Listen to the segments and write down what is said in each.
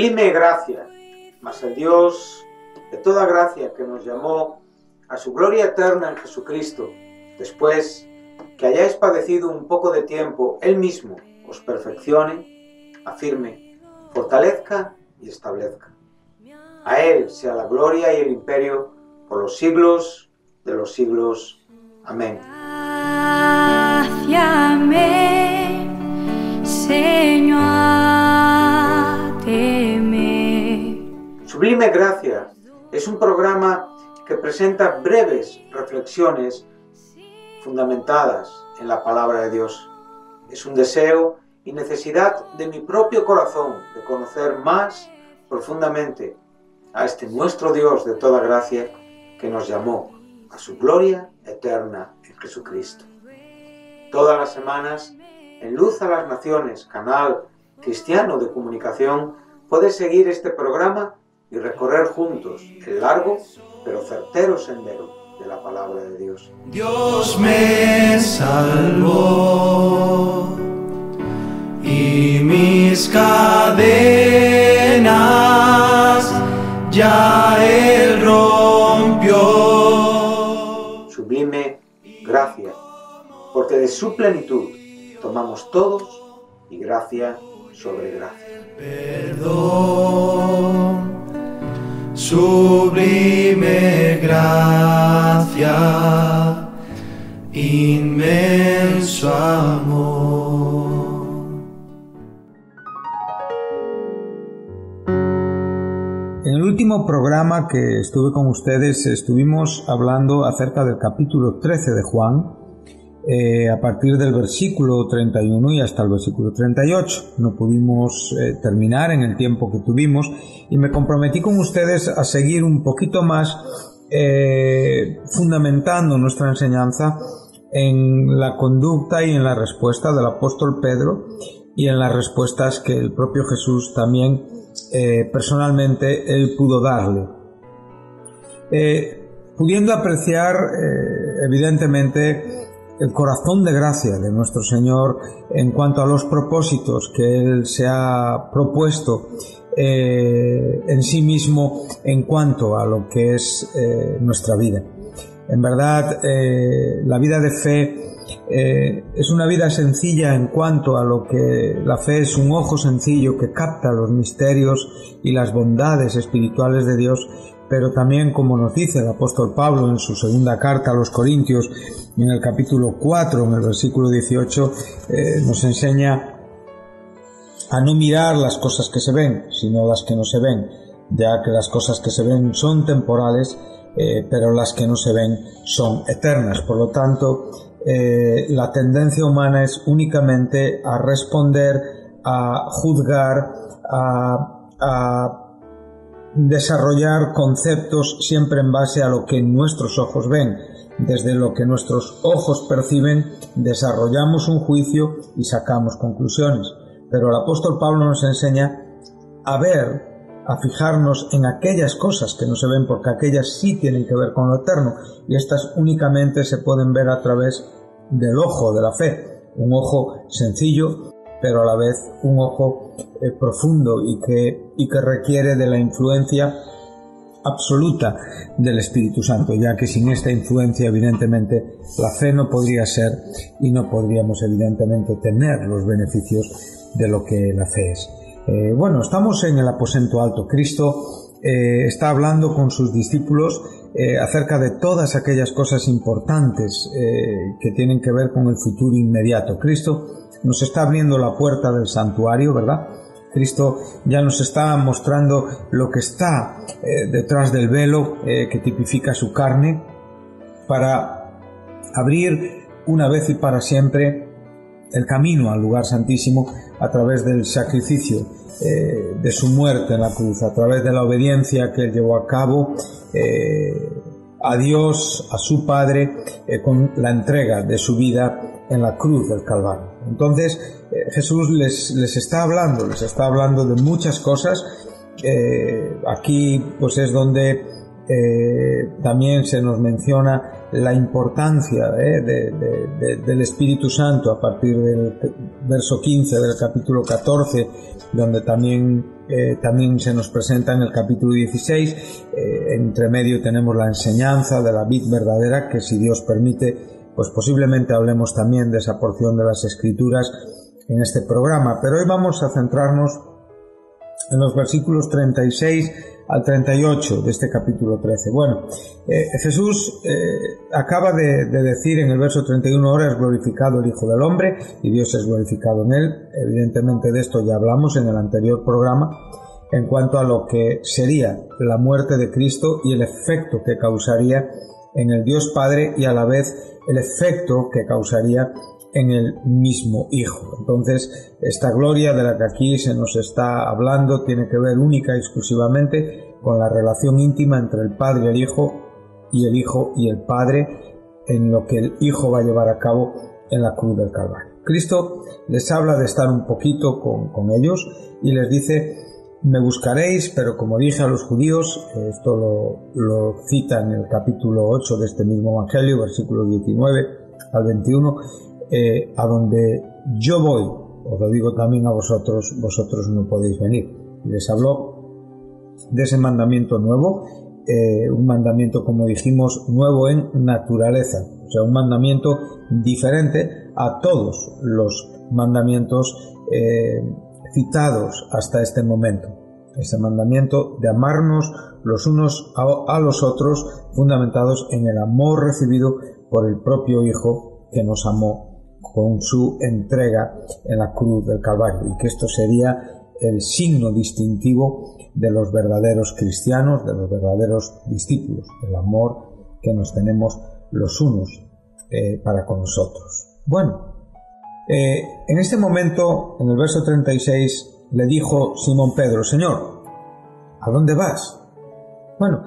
Sublime gracia, mas el Dios de toda gracia que nos llamó a su gloria eterna en Jesucristo, después que hayáis padecido un poco de tiempo, Él mismo os perfeccione, afirme, fortalezca y establezca. A Él sea la gloria y el imperio por los siglos de los siglos. Amén. Sublime Gracia es un programa que presenta breves reflexiones fundamentadas en la palabra de Dios. Es un deseo y necesidad de mi propio corazón de conocer más profundamente a este nuestro Dios de toda gracia que nos llamó a su gloria eterna en Jesucristo. Todas las semanas, en Luz a las Naciones, canal cristiano de comunicación, puedes seguir este programa y recorrer juntos el largo pero certero sendero de la palabra de Dios. Dios me salvó y mis cadenas ya él rompió. Sublime gracia, porque de su plenitud tomamos todos y gracia sobre gracia. Perdón, sublime gracia, inmenso amor. En el último programa que estuve con ustedes estuvimos hablando acerca del capítulo 13 de Juan, eh, a partir del versículo 31 y hasta el versículo 38. No pudimos eh, terminar en el tiempo que tuvimos y me comprometí con ustedes a seguir un poquito más eh, fundamentando nuestra enseñanza en la conducta y en la respuesta del apóstol Pedro y en las respuestas que el propio Jesús también personalmente él pudo darle. Pudiendo apreciar evidentemente el corazón de gracia de nuestro Señor en cuanto a los propósitos que Él se ha propuesto eh, en sí mismo en cuanto a lo que es eh, nuestra vida. En verdad, eh, la vida de fe es una vida sencilla en cuanto a lo que la fe es un ojo sencillo que capta los misterios y las bondades espirituales de Dios, pero también, como nos dice el apóstol Pablo en su segunda carta a los Corintios, en el capítulo 4, en el versículo 18, eh, nos enseña a no mirar las cosas que se ven, sino las que no se ven, ya que las cosas que se ven son temporales, eh, pero las que no se ven son eternas. Por lo tanto, eh, la tendencia humana es únicamente a responder, a juzgar, a, a desarrollar conceptos siempre en base a lo que nuestros ojos ven. Desde lo que nuestros ojos perciben, desarrollamos un juicio y sacamos conclusiones. Pero el apóstol Pablo nos enseña a ver, a fijarnos en aquellas cosas que no se ven, porque aquellas sí tienen que ver con lo eterno, y estas únicamente se pueden ver a través del ojo de la fe, un ojo sencillo, pero a la vez un ojo eh, profundo y que, y que requiere de la influencia absoluta del Espíritu Santo, ya que sin esta influencia evidentemente la fe no podría ser y no podríamos evidentemente tener los beneficios de lo que la fe es. Eh, bueno, estamos en el aposento alto. Cristo eh, está hablando con sus discípulos acerca de todas aquellas cosas importantes que tienen que ver con el futuro inmediato. Cristo nos está abriendo la puerta del santuario, ¿verdad? Cristo ya nos está mostrando lo que está eh, detrás del velo eh, que tipifica su carne para abrir una vez y para siempre el camino al lugar santísimo a través del sacrificio eh, de su muerte en la cruz, a través de la obediencia que él llevó a cabo a Dios, a su Padre, con la entrega de su vida en la cruz del Calvario. Entonces eh, Jesús les, les, está hablando, les está hablando de muchas cosas. Eh, aquí pues es donde eh, también se nos menciona la importancia de, de, del Espíritu Santo a partir del verso 15 del capítulo 14, donde también, también se nos presenta en el capítulo 16. entre medio tenemos la enseñanza de la vid verdadera, que si Dios permite, pues posiblemente hablemos también de esa porción de las Escrituras en este programa. Pero hoy vamos a centrarnos en los versículos 36 al 38 de este capítulo 13. Bueno, eh, Jesús eh, acaba de, de, decir en el verso 31, ahora es glorificado el Hijo del Hombre y Dios es glorificado en él. Evidentemente de esto ya hablamos en el anterior programa en cuanto a lo que sería la muerte de Cristo y el efecto que causaría en el Dios Padre y a la vez el efecto que causaría en el mismo Hijo. Entonces, esta gloria de la que aquí se nos está hablando tiene que ver única y exclusivamente con la relación íntima entre el Padre y el Hijo y el Hijo y el Padre en lo que el Hijo va a llevar a cabo en la cruz del Calvario. Cristo les habla de estar un poquito con, con ellos y les dice, me buscaréis, pero como dije a los judíos, esto lo, cita en el capítulo 8 de este mismo Evangelio, versículos 19 al 21, eh, a donde yo voy, os lo digo también a vosotros, vosotros no podéis venir. Les habló de ese mandamiento nuevo, eh, un mandamiento, como dijimos, nuevo en naturaleza, o sea, un mandamiento diferente a todos los mandamientos eh, citados hasta este momento. Ese mandamiento de amarnos los unos a, los otros, fundamentados en el amor recibido por el propio Hijo que nos amó con su entrega en la cruz del Calvario y que esto sería el signo distintivo de los verdaderos cristianos, de los verdaderos discípulos, el amor que nos tenemos los unos eh, para con nosotros. Bueno, eh, en este momento, en el verso 36, le dijo Simón Pedro, Señor, ¿a dónde vas? Bueno,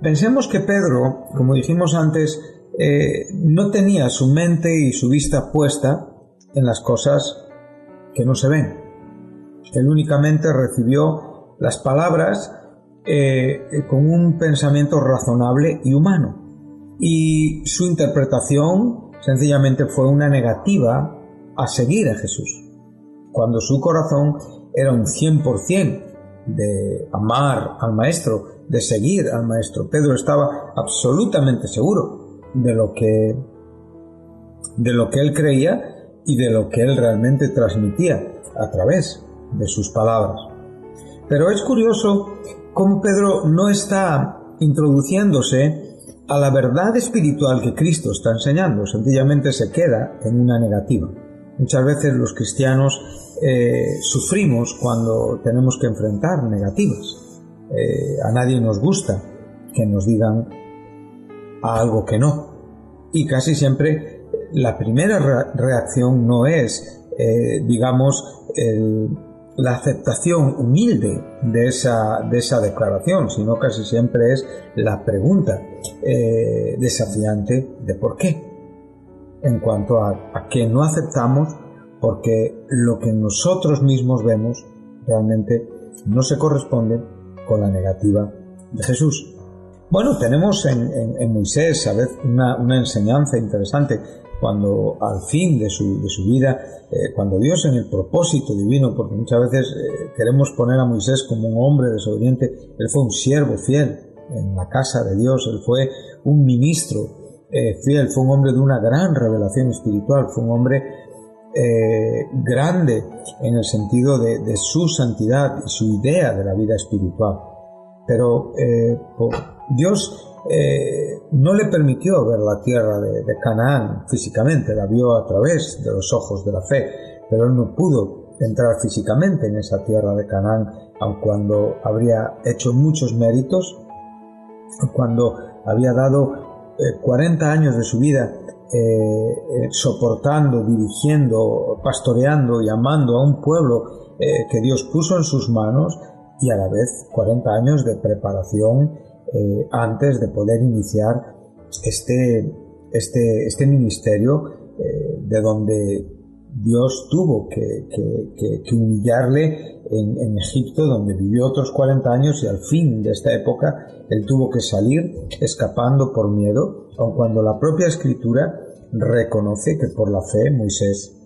pensemos que Pedro, como dijimos antes, eh, no tenía su mente y su vista puesta en las cosas que no se ven. Él únicamente recibió las palabras eh, con un pensamiento razonable y humano. Y su interpretación sencillamente fue una negativa a seguir a Jesús. Cuando su corazón era un 100% de amar al Maestro, de seguir al Maestro. Pedro estaba absolutamente seguro de lo que de lo que él creía y de lo que él realmente transmitía a través de sus palabras. Pero es curioso cómo Pedro no está introduciéndose a la verdad espiritual que Cristo está enseñando, sencillamente se queda en una negativa. Muchas veces los cristianos eh, sufrimos cuando tenemos que enfrentar negativas. Eh, a nadie nos gusta que nos digan a algo que no. Y casi siempre la primera reacción no es, eh, digamos, la aceptación humilde de esa, de esa declaración, sino casi siempre es la pregunta eh, desafiante de por qué. En cuanto a, que no aceptamos porque lo que nosotros mismos vemos realmente no se corresponde con la negativa de Jesús. Bueno, tenemos en, Moisés a veces una, enseñanza interesante cuando al fin de su, vida, eh, cuando Dios en el propósito divino, porque muchas veces eh, queremos poner a Moisés como un hombre desobediente, él fue un siervo fiel en la casa de Dios, él fue un ministro eh, fiel, fue un hombre de una gran revelación espiritual, fue un hombre grande en el sentido de, su santidad y su idea de la vida espiritual. Pero Dios eh, no le permitió ver la tierra de, Canaán físicamente, la vio a través de los ojos de la fe, pero él no pudo entrar físicamente en esa tierra de Canaán, aun cuando habría hecho muchos méritos, cuando había dado 40 eh, años de su vida eh, soportando, dirigiendo, pastoreando y amando a un pueblo que Dios puso en sus manos y a la vez 40 años de preparación eh, antes de poder iniciar este, este, este ministerio eh, de donde Dios tuvo que, humillarle en, en, Egipto, donde vivió otros 40 años y al fin de esta época él tuvo que salir escapando por miedo, aun cuando la propia escritura reconoce que por la fe Moisés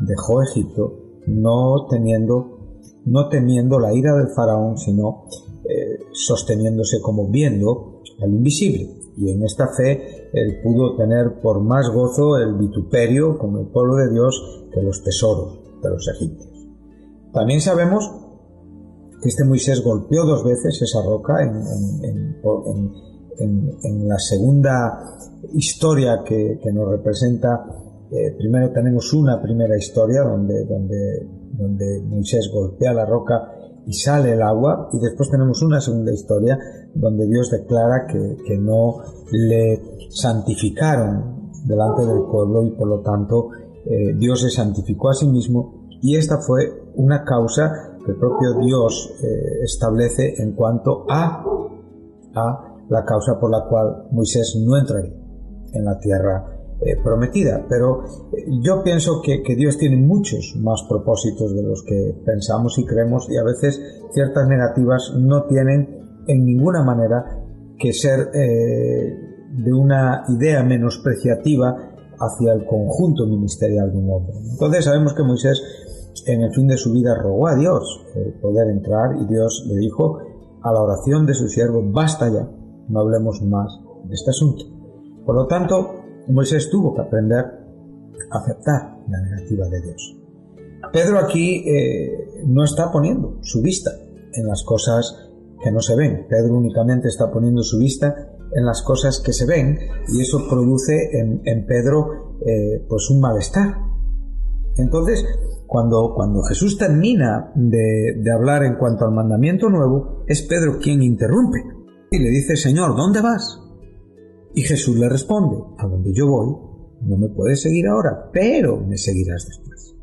dejó Egipto no teniendo no temiendo la ira del faraón, sino eh, sosteniéndose como viendo al invisible. Y en esta fe él pudo tener por más gozo el vituperio con el pueblo de Dios que los tesoros de los egipcios. También sabemos que este Moisés golpeó dos veces esa roca en, la segunda historia que, nos representa. Eh, primero tenemos una primera historia donde, donde Moisés golpea la roca y sale el agua y después tenemos una segunda historia donde Dios declara que, que no le santificaron delante del pueblo y por lo tanto eh, Dios se santificó a sí mismo y esta fue una causa que el propio Dios eh, establece en cuanto a, a la causa por la cual Moisés no entraría en la tierra eh, prometida. Pero eh, yo pienso que, Dios tiene muchos más propósitos de los que pensamos y creemos y a veces ciertas negativas no tienen en ninguna manera que ser eh, de una idea menospreciativa hacia el conjunto ministerial de un hombre. Entonces sabemos que Moisés en el fin de su vida rogó a Dios el poder entrar y Dios le dijo a la oración de su siervo, basta ya, no hablemos más de este asunto. Por lo tanto, Moisés tuvo que aprender a aceptar la negativa de Dios. Pedro aquí eh, no está poniendo su vista en las cosas que no se ven. Pedro únicamente está poniendo su vista en las cosas que se ven y eso produce en, Pedro eh, pues un malestar. Entonces, cuando, cuando Jesús termina de hablar en cuanto al mandamiento nuevo, es Pedro quien interrumpe y le dice, Señor, ¿dónde vas? Y Jesús le responde, a donde yo voy, no me puedes seguir ahora, pero me seguirás después.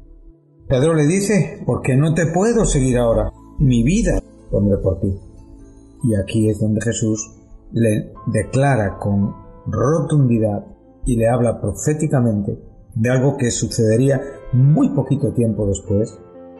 Pedro le dice, porque no te puedo seguir ahora, mi vida pondré por ti. Y aquí es donde Jesús le declara con rotundidad y le habla proféticamente de algo que sucedería muy poquito tiempo después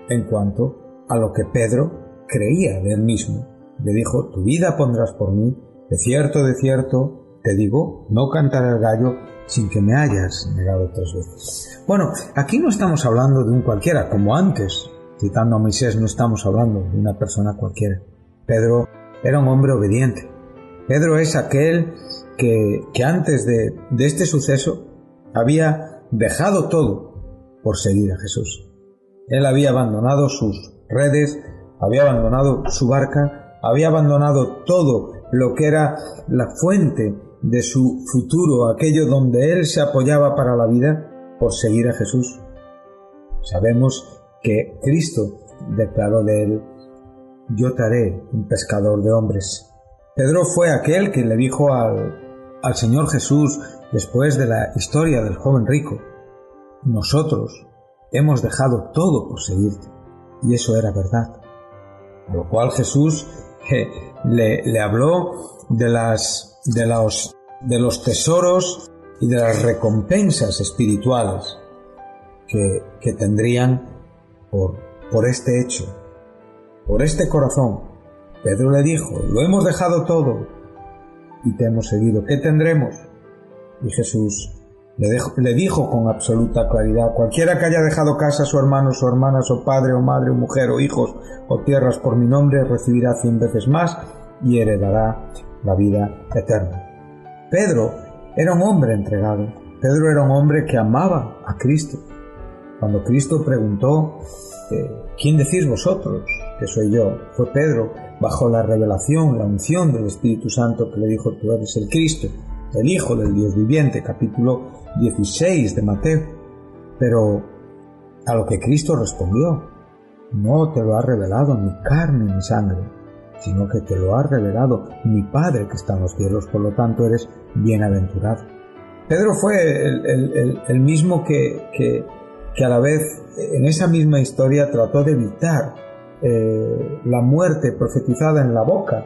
en cuanto a lo que Pedro creía de él mismo. Le dijo, tu vida pondrás por mí, de cierto, de cierto, te digo, no cantaré el gallo sin que me hayas negado tres veces. Bueno, aquí no estamos hablando de un cualquiera, como antes, citando a Moisés, no estamos hablando de una persona cualquiera. Pedro era un hombre obediente. Pedro es aquel que, que antes de, de este suceso había dejado todo por seguir a Jesús. Él había abandonado sus redes, había abandonado su barca, había abandonado todo lo que era la fuente de su futuro, aquello donde él se apoyaba para la vida, por seguir a Jesús. Sabemos que Cristo declaró de él, yo te haré un pescador de hombres. Pedro fue aquel que le dijo al, al Señor Jesús, después de la historia del joven rico, nosotros hemos dejado todo por seguirte. Y eso era verdad. Lo cual Jesús le, habló de las de los, de los tesoros y de las recompensas espirituales que, que tendrían por, por este hecho, por este corazón. Pedro le dijo, lo hemos dejado todo y te hemos seguido, ¿qué tendremos? Y Jesús le, dijo con absoluta claridad, cualquiera que haya dejado casa, su hermano, su hermana, su padre o madre o mujer o hijos o tierras por mi nombre, recibirá cien veces más y heredará la vida eterna. Pedro era un hombre entregado. Pedro era un hombre que amaba a Cristo. Cuando Cristo preguntó, eh, ¿quién decís vosotros que soy yo? Fue Pedro, bajo la revelación, la unción del Espíritu Santo, que le dijo, tú eres el Cristo, el Hijo del Dios viviente, capítulo 16 de Mateo. Pero a lo que Cristo respondió, no te lo ha revelado ni carne ni sangre, sino que te lo ha revelado mi Padre que está en los cielos, por lo tanto eres bienaventurado. Pedro fue el mismo que, que, que, a la vez en esa misma historia trató de evitar eh, la muerte profetizada en la boca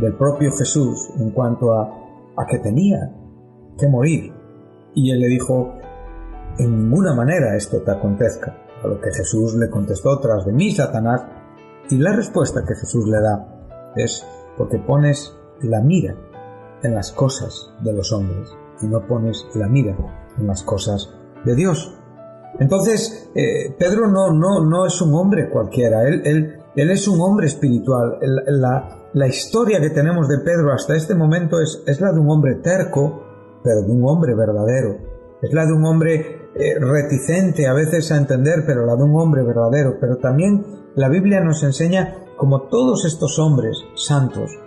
del propio Jesús en cuanto a, a que tenía que morir. Y él le dijo, en ninguna manera esto te acontezca. A lo que Jesús le contestó tras de mí, Satanás, y la respuesta que Jesús le da es porque pones la mira en las cosas de los hombres y no pones la mira en las cosas de Dios. Entonces, eh, Pedro no, no, no es un hombre cualquiera, él, él, él es un hombre espiritual. La, la, historia que tenemos de Pedro hasta este momento es, es, la de un hombre terco, pero de un hombre verdadero. Es la de un hombre eh, reticente a veces a entender, pero la de un hombre verdadero. Pero también la Biblia nos enseña como todos estos hombres santos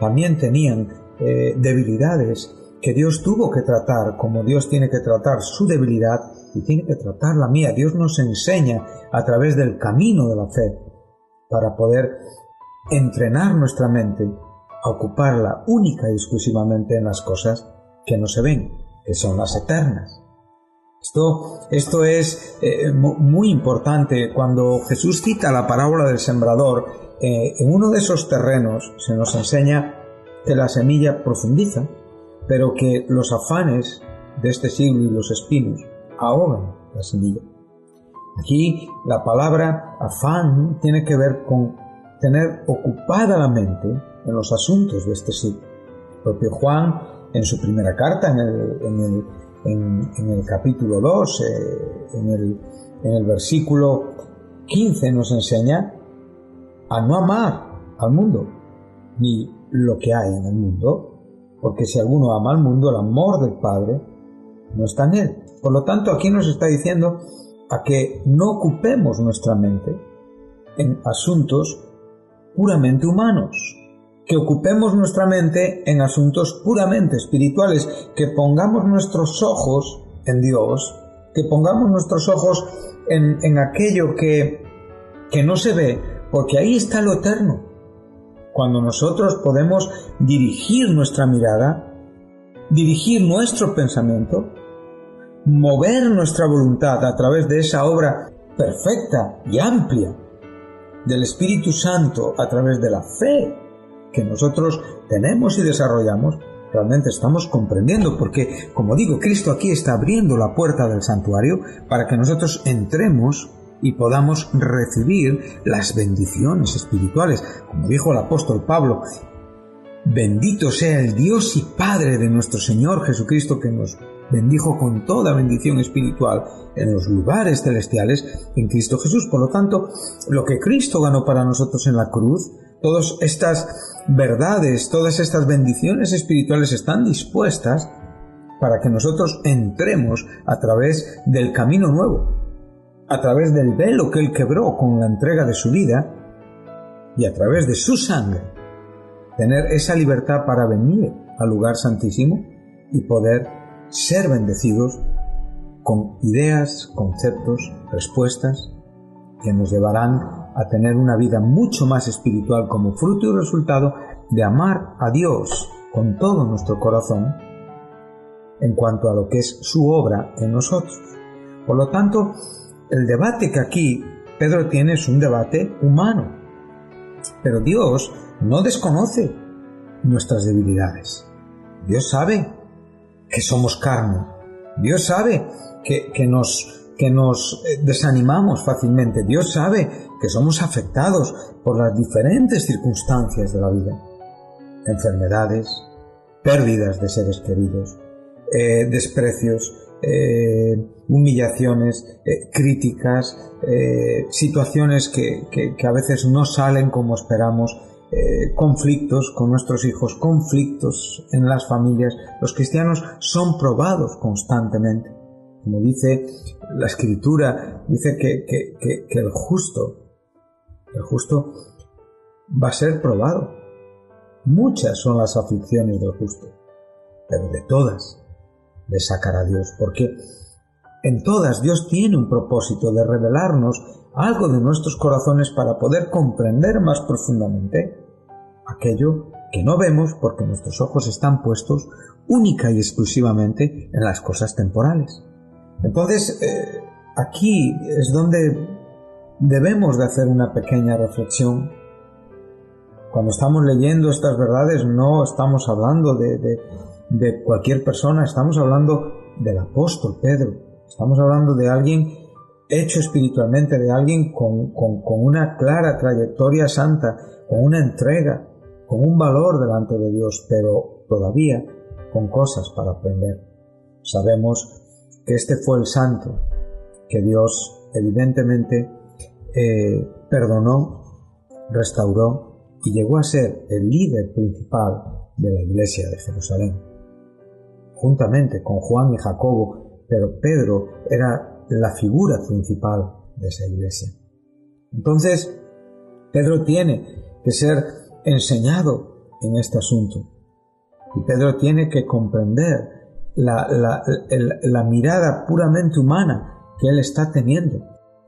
también tenían eh, debilidades que Dios tuvo que tratar, como Dios tiene que tratar su debilidad y tiene que tratar la mía. Dios nos enseña a través del camino de la fe para poder entrenar nuestra mente a ocuparla única y exclusivamente en las cosas que no se ven, que son las eternas. Esto, esto es eh, muy importante cuando Jesús cita la parábola del sembrador. Eh, en uno de esos terrenos se nos enseña que la semilla profundiza, pero que los afanes de este siglo y los espinos ahogan la semilla. Aquí la palabra afán tiene que ver con tener ocupada la mente en los asuntos de este siglo. El propio Juan, en su primera carta, en el, en el, capítulo 2, eh, en, el, en el versículo 15, nos enseña a no amar al mundo, ni lo que hay en el mundo, porque si alguno ama al mundo, el amor del Padre no está en él. Por lo tanto, aquí nos está diciendo a que no ocupemos nuestra mente en asuntos puramente humanos, que ocupemos nuestra mente en asuntos puramente espirituales, que pongamos nuestros ojos en Dios, que pongamos nuestros ojos en, en aquello que, que no se ve, porque ahí está lo eterno. Cuando nosotros podemos dirigir nuestra mirada, dirigir nuestro pensamiento mover nuestra voluntad a través de esa obra perfecta y amplia del Espíritu Santo a través de la fe que nosotros tenemos y desarrollamos, realmente estamos comprendiendo, porque, como digo, Cristo aquí está abriendo la puerta del santuario para que nosotros entremos y podamos recibir las bendiciones espirituales. Como dijo el apóstol Pablo, bendito sea el Dios y Padre de nuestro Señor Jesucristo que nos bendijo con toda bendición espiritual en los lugares celestiales en Cristo Jesús. Por lo tanto, lo que Cristo ganó para nosotros en la cruz, todas estas verdades, todas estas bendiciones espirituales están dispuestas para que nosotros entremos a través del camino nuevo, a través del velo que Él quebró con la entrega de su vida y a través de su sangre, tener esa libertad para venir al lugar santísimo y poder ser bendecidos con ideas, conceptos, respuestas que nos llevarán a tener una vida mucho más espiritual como fruto y resultado de amar a Dios con todo nuestro corazón en cuanto a lo que es su obra en nosotros. Por lo tanto, el debate que aquí Pedro tiene es un debate humano, pero Dios no desconoce nuestras debilidades. Dios sabe que somos carne. Dios sabe que, que nos, que nos eh, desanimamos fácilmente. Dios sabe que somos afectados por las diferentes circunstancias de la vida. Enfermedades, pérdidas de seres queridos, eh, desprecios, eh, humillaciones, críticas, situaciones que, que a veces no salen como esperamos, conflictos con nuestros hijos, conflictos en las familias. Los cristianos son probados constantemente. Como dice la escritura, dice que, el justo, el justo va a ser probado. Muchas son las aflicciones del justo, pero de todas le sacará Dios, porque en todas Dios tiene un propósito de revelarnos algo de nuestros corazones para poder comprender más profundamente aquello que no vemos porque nuestros ojos están puestos única y exclusivamente en las cosas temporales. Entonces, eh, aquí es donde debemos de hacer una pequeña reflexión. Cuando estamos leyendo estas verdades no estamos hablando de, de cualquier persona, estamos hablando del apóstol Pedro, Estamos hablando de alguien hecho espiritualmente, de alguien con, con, con una clara trayectoria santa, con una entrega, con un valor delante de Dios, pero todavía con cosas para aprender. Sabemos que este fue el santo que Dios evidentemente eh, perdonó, restauró y llegó a ser el líder principal de la iglesia de Jerusalén, juntamente con Juan y Jacobo, pero Pedro era la figura principal de esa iglesia. Entonces, Pedro tiene que ser enseñado en este asunto. Y Pedro tiene que comprender la, la, la, mirada puramente humana que él está teniendo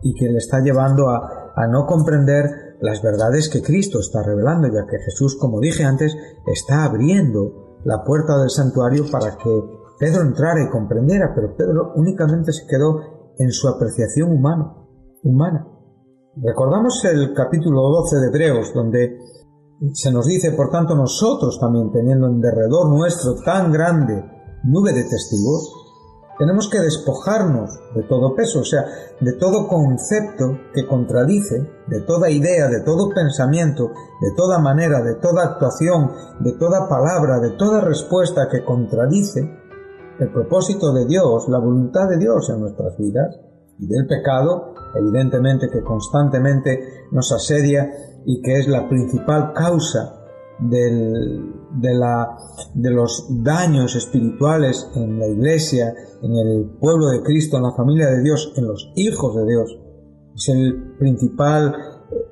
y que le está llevando a, a no comprender las verdades que Cristo está revelando, ya que Jesús, como dije antes, está abriendo la puerta del santuario para que Pedro entrara y comprendiera, pero Pedro únicamente se quedó en su apreciación humana, humana. Recordamos el capítulo 12 de Hebreos, donde se nos dice, por tanto, nosotros también teniendo en derredor nuestro tan grande nube de testigos, tenemos que despojarnos de todo peso, o sea, de todo concepto que contradice, de toda idea, de todo pensamiento, de toda manera, de toda actuación, de toda palabra, de toda respuesta que contradice el propósito de Dios, la voluntad de Dios en nuestras vidas y del pecado, evidentemente que constantemente nos asedia y que es la principal causa de, la, de los daños espirituales en la iglesia, en el pueblo de Cristo, en la familia de Dios, en los hijos de Dios. Es el principal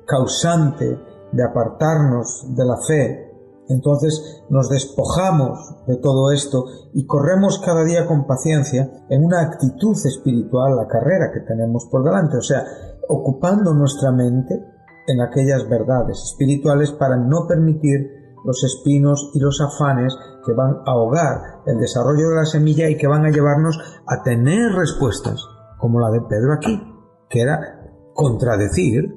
causante de apartarnos de la fe. Entonces nos despojamos de todo esto y corremos cada día con paciencia en una actitud espiritual la carrera que tenemos por delante, o sea, ocupando nuestra mente en aquellas verdades espirituales para no permitir los espinos y los afanes que van a ahogar el desarrollo de la semilla y que van a llevarnos a tener respuestas, como la de Pedro aquí, que era contradecir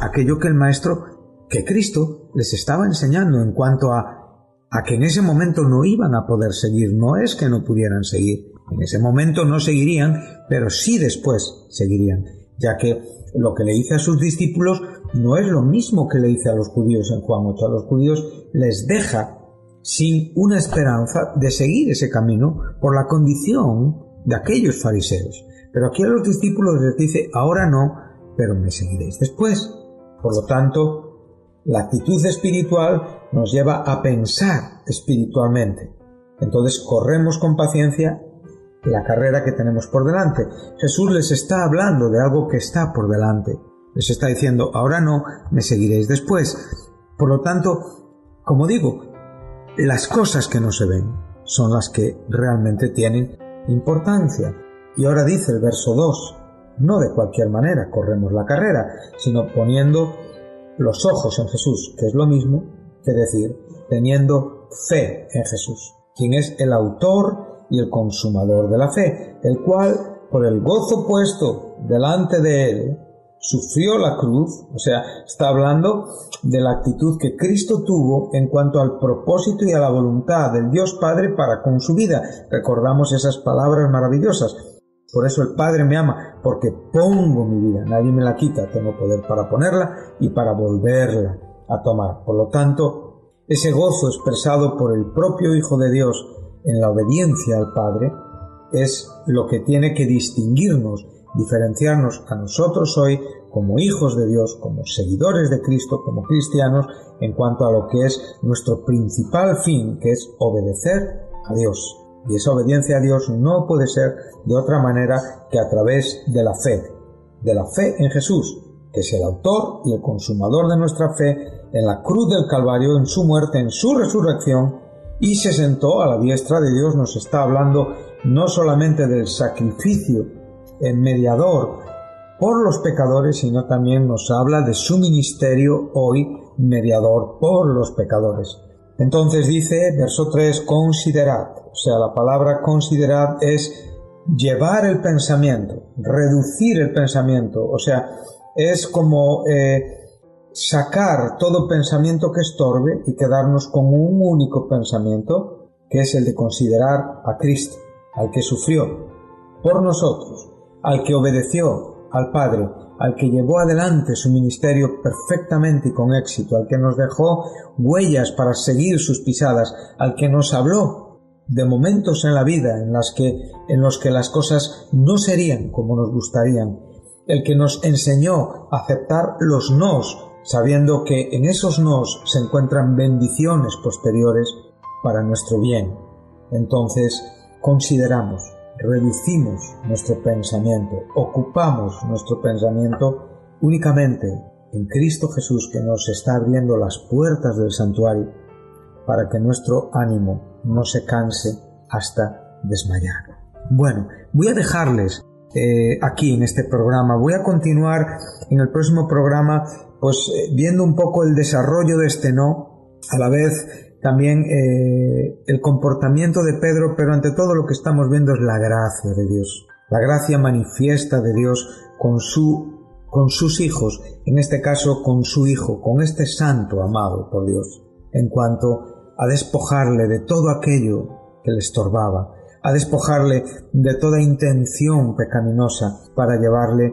aquello que el Maestro, que Cristo les estaba enseñando en cuanto a, a que en ese momento no iban a poder seguir, no es que no pudieran seguir, en ese momento no seguirían, pero sí después seguirían, ya que lo que le dice a sus discípulos no es lo mismo que le dice a los judíos en Juan 8. A los judíos les deja sin una esperanza de seguir ese camino por la condición de aquellos fariseos. Pero aquí a los discípulos les dice, ahora no, pero me seguiréis después. Por lo tanto, la actitud espiritual nos lleva a pensar espiritualmente. Entonces corremos con paciencia la carrera que tenemos por delante. Jesús les está hablando de algo que está por delante. Les está diciendo, ahora no, me seguiréis después. Por lo tanto, como digo, las cosas que no se ven son las que realmente tienen importancia. Y ahora dice el verso 2, no de cualquier manera corremos la carrera, sino poniendo los ojos en Jesús, que es lo mismo que decir teniendo fe en Jesús, quien es el autor y el consumador de la fe, el cual, por el gozo puesto delante de él, sufrió la cruz, o sea, está hablando de la actitud que Cristo tuvo en cuanto al propósito y a la voluntad del Dios Padre para con su vida. Recordamos esas palabras maravillosas. Por eso el Padre me ama, porque pongo mi vida, nadie me la quita, tengo poder para ponerla y para volverla a tomar. Por lo tanto, ese gozo expresado por el propio Hijo de Dios en la obediencia al Padre es lo que tiene que distinguirnos, diferenciarnos a nosotros hoy como hijos de Dios, como seguidores de Cristo, como cristianos, en cuanto a lo que es nuestro principal fin, que es obedecer a Dios. Y esa obediencia a Dios no puede ser de otra manera que a través de la fe, de la fe en Jesús, que es el autor y el consumador de nuestra fe, en la cruz del Calvario, en su muerte, en su resurrección, y se sentó a la diestra de Dios, nos está hablando no solamente del sacrificio en mediador por los pecadores, sino también nos habla de su ministerio hoy mediador por los pecadores. Entonces dice, verso 3, considerad, o sea, la palabra considerad es llevar el pensamiento, reducir el pensamiento, o sea, es como eh, sacar todo pensamiento que estorbe y quedarnos con un único pensamiento, que es el de considerar a Cristo, al que sufrió por nosotros, al que obedeció al Padre, al que llevó adelante su ministerio perfectamente y con éxito, al que nos dejó huellas para seguir sus pisadas, al que nos habló de momentos en la vida en, los que las cosas no serían como nos gustarían, el que nos enseñó a aceptar los nos, sabiendo que en esos nos se encuentran bendiciones posteriores para nuestro bien. Entonces consideramos reducimos nuestro pensamiento, ocupamos nuestro pensamiento únicamente en Cristo Jesús que nos está abriendo las puertas del santuario para que nuestro ánimo no se canse hasta desmayar. Bueno, voy a dejarles eh, aquí en este programa. Voy a continuar en el próximo programa pues eh, viendo un poco el desarrollo de este no, a la vez también eh, el comportamiento de Pedro, pero ante todo lo que estamos viendo es la gracia de Dios, la gracia manifiesta de Dios con su con sus hijos, en este caso con su hijo, con este santo amado por Dios, en cuanto a despojarle de todo aquello que le estorbaba, a despojarle de toda intención pecaminosa para llevarle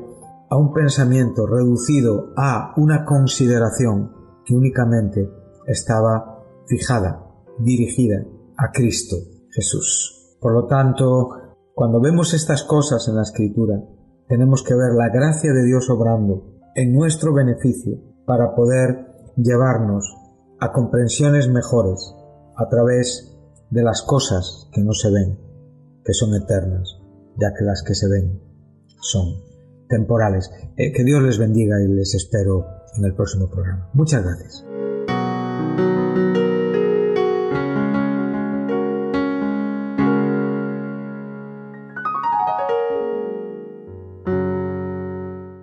a un pensamiento reducido a una consideración que únicamente estaba fijada, dirigida a Cristo Jesús. Por lo tanto, cuando vemos estas cosas en la Escritura, tenemos que ver la gracia de Dios obrando en nuestro beneficio para poder llevarnos a comprensiones mejores a través de las cosas que no se ven, que son eternas, ya que las que se ven son temporales. Eh, que Dios les bendiga y les espero en el próximo programa. Muchas gracias.